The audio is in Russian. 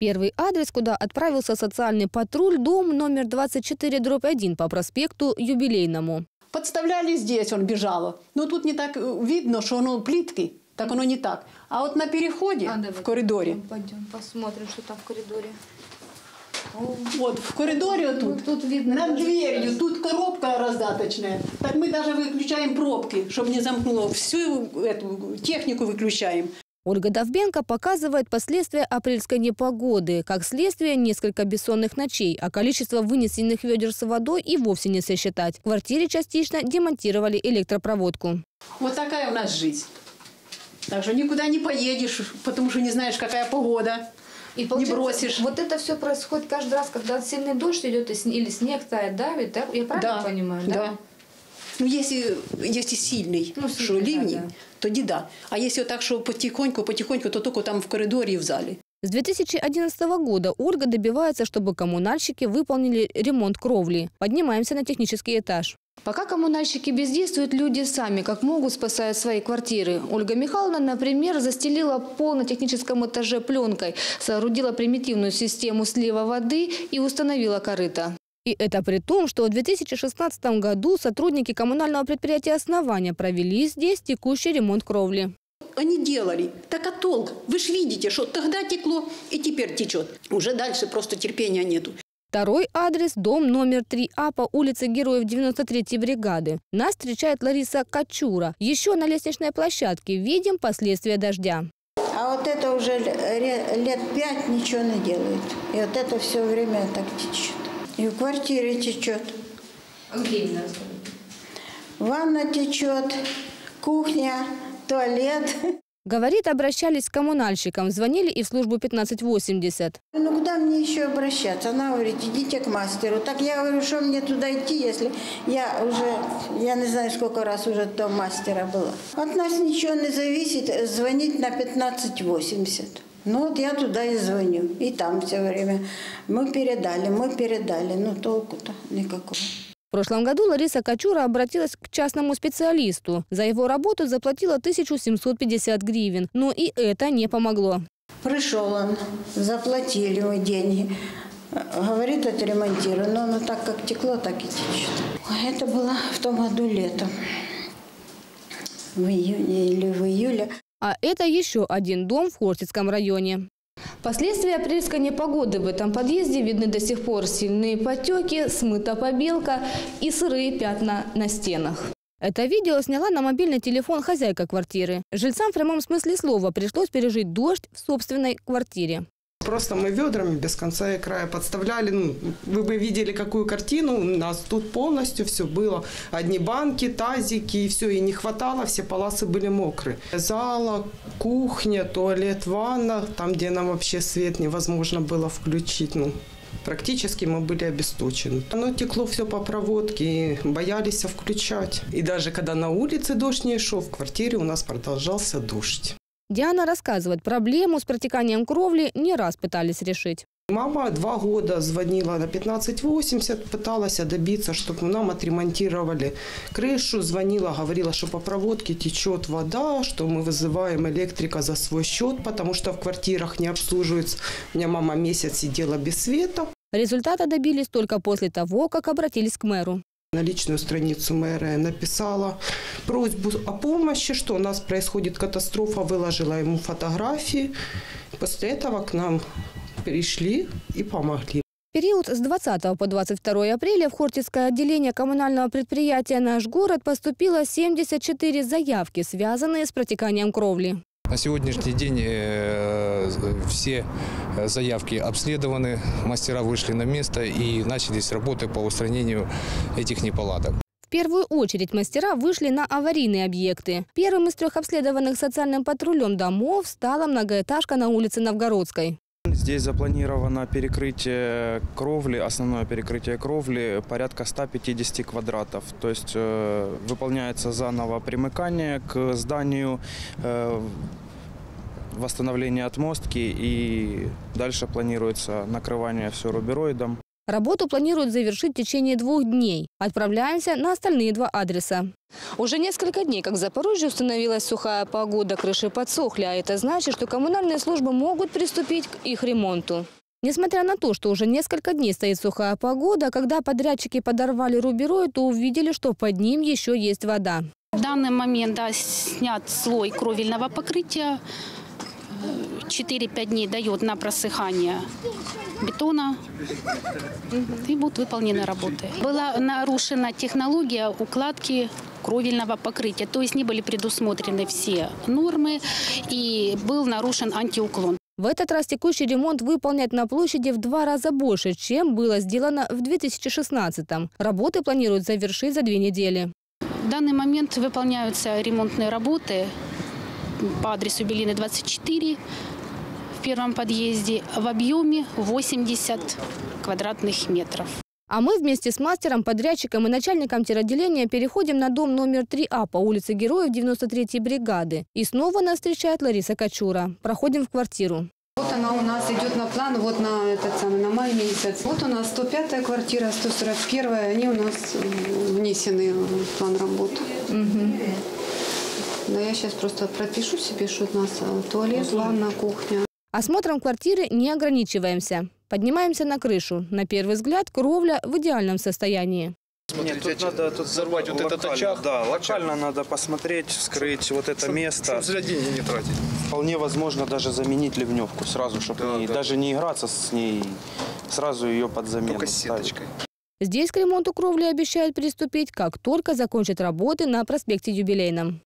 Первый адрес, куда отправился социальный патруль, дом номер 24 дробь 1 по проспекту Юбилейному. Подставляли здесь, он бежало. Но тут не так э, видно, что оно плитки, так оно не так. А вот на переходе, в коридоре, Пойдем посмотрим, что там в коридоре. вот в коридоре вот тут, Ну, тут видно над дверью, тут коробка раздаточная. Так мы даже выключаем пробки, чтобы не замкнуло. Всю эту технику выключаем. Ольга Довбенко показывает последствия апрельской непогоды. Как следствие, несколько бессонных ночей, а количество вынесенных ведер с водой и вовсе не сосчитать. В квартире частично демонтировали электропроводку. Вот такая у нас жизнь. Так что никуда не поедешь, потому что не знаешь, какая погода. И не бросишь. Вот это все происходит каждый раз, когда сильный дождь идет или снег тает, давит, да? Я правильно понимаю, да? Ну, если, если сильный, Ну, что сильный, да, ливень, да. тоді да. А если вот так, что потихоньку, потихоньку, то только там в коридоре и в зале. С 2011 года Ольга добивается, чтобы коммунальщики выполнили ремонт кровли. Поднимаемся на технический этаж. Пока коммунальщики бездействуют, люди сами, как могут, спасают свои квартиры. Ольга Михайловна, например, застелила пол на техническом этаже пленкой, соорудила примитивную систему слива воды и установила корыто. И это при том, что в 2016 году сотрудники коммунального предприятия «Основания» провели здесь текущий ремонт кровли. Они делали. Так а толк? Вы же видите, что тогда текло и теперь течет. Уже дальше просто терпения нету. Второй адрес – дом номер 3А по улице Героев 93-й бригады. Нас встречает Лариса Качура. Еще на лестничной площадке видим последствия дождя. А вот это уже ле- лет пять ничего не делает. И вот это все время так течет. И в квартире течет. Ванна течет, кухня, туалет. Говорит, обращались к коммунальщикам, звонили и в службу 1580. Ну куда мне еще обращаться? Она говорит, идите к мастеру. Так я говорю, что мне туда идти, если я уже, я не знаю, сколько раз уже до мастера была. От нас ничего не зависит, звонить на 1580. Ну вот я туда и звоню, и там все время. Мы передали, мы передали, ну толку-то никакого. В прошлом году Лариса Качура обратилась к частному специалисту. За его работу заплатила 1750 гривен. Но и это не помогло. Пришел он, заплатили ему деньги. Говорит, отремонтирую, но оно так как текло, так и течет. Это было в том году летом. В июне или в июле. А это еще один дом в Хортицком районе. Последствия апрельской непогоды в этом подъезде видны до сих пор. Сильные потеки, смыта побелка и сырые пятна на стенах. Это видео сняла на мобильный телефон хозяйка квартиры. Жильцам в прямом смысле слова пришлось пережить дождь в собственной квартире. Просто мы ведрами без конца и края подставляли. Ну, вы бы видели, какую картину. У нас тут полностью все было. Одни банки, тазики, и все. И не хватало, все паласы были мокрые. Зала, кухня, туалет, ванна. Там, где нам вообще свет невозможно было включить. Ну, Практически мы были обесточены. Оно текло все по проводке, и боялись включать. И даже когда на улице дождь не шел, в квартире у нас продолжался дождь. Диана рассказывает, проблему с протеканием кровли не раз пытались решить. Мама два года звонила на 1580, пыталась добиться, чтобы нам отремонтировали крышу. Звонила, говорила, что по проводке течет вода, что мы вызываем электрика за свой счет, потому что в квартирах не обслуживается. У меня мама месяц сидела без света. Результата добились только после того, как обратились к мэру. На личную страницу мэра написала просьбу о помощи, что у нас происходит катастрофа, выложила ему фотографии. После этого к нам пришли и помогли. Период с 20 по 22 апреля в Хортицкое отделение коммунального предприятия «Наш город» поступило 74 заявки, связанные с протеканием кровли. На сегодняшний день э, все заявки обследованы, мастера вышли на место и начались работы по устранению этих неполадок. В первую очередь мастера вышли на аварийные объекты. Первым из трех обследованных социальным патрулем домов стала многоэтажка на улице Новгородской. Здесь запланировано перекрытие кровли, основное перекрытие кровли порядка 150 квадратов. То есть э, выполняется заново примыкание к зданию, э, восстановление отмостки и дальше планируется накрывание все рубероидом. Работу планируют завершить в течение двух дней. Отправляемся на остальные два адреса. Уже несколько дней, как в Запорожье установилась сухая погода, крыши подсохли, а это значит, что коммунальные службы могут приступить к их ремонту. Несмотря на то, что уже несколько дней стоит сухая погода, когда подрядчики подорвали рубероид, то увидели, что под ним еще есть вода. В данный момент да, снят слой кровельного покрытия. 4-5 дней дает на просыхание бетона и будут выполнены работы. Была нарушена технология укладки кровельного покрытия, то есть не были предусмотрены все нормы и был нарушен антиуклон. В этот раз текущий ремонт выполнять на площади в два раза больше, чем было сделано в 2016-м. Работы планируют завершить за две недели. В данный момент выполняются ремонтные работы по адресу Белины 24 в первом подъезде в объеме 80 квадратных метров. А мы вместе с мастером, подрядчиком и начальником тиротделения переходим на дом номер 3А по улице Героев 93-й бригады. И снова нас встречает Лариса Качура. Проходим в квартиру. Вот она у нас идет на план, вот на этот самый, на май месяц. Вот у нас 105-я квартира, 141-я, они у нас м, внесены в план работы. Да, я сейчас просто пропишу себе, что у нас э, туалет, ванна, кухня. Осмотром квартиры не ограничиваемся. Поднимаемся на крышу. На первый взгляд кровля в идеальном состоянии. Нет, тут надо тут взорвать вот этот очаг. Да, локально надо посмотреть, вскрыть вот это место. Зря деньги не тратить. Вполне возможно даже заменить ливневку сразу, чтобы Да, да. даже не играться с ней, сразу ее под замену Только ставить. сеточкой. Здесь к ремонту кровли обещают приступить, как только закончат работы на проспекте Юбилейном.